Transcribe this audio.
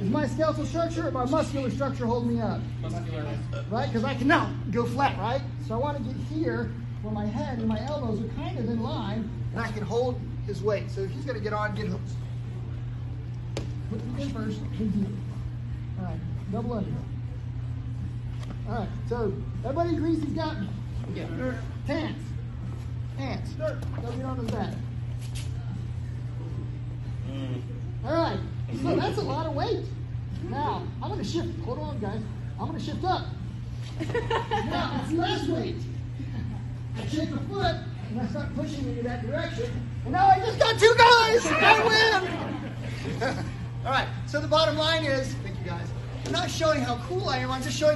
Is my skeletal structure or my muscular structure holding me up? Muscular. Right? Because I can now go flat, right? So I want to get here where my head and my elbows are kind of in line and I can hold his weight. So if he's going to get on, get hooks. Put him in first, then. All right, double under. All right, so everybody agrees he's got me. Yeah. Pants. Pants. Go get on his back. All right, so that's a lot of weight. Now, I'm going to shift. Hold on, guys. I'm going to shift up. now, it's less weight. I shake a foot, and I start pushing into that direction. And now I just got two guys. I win. All right, so the bottom line is, thank you guys. I'm not showing how cool I am. I'm just showing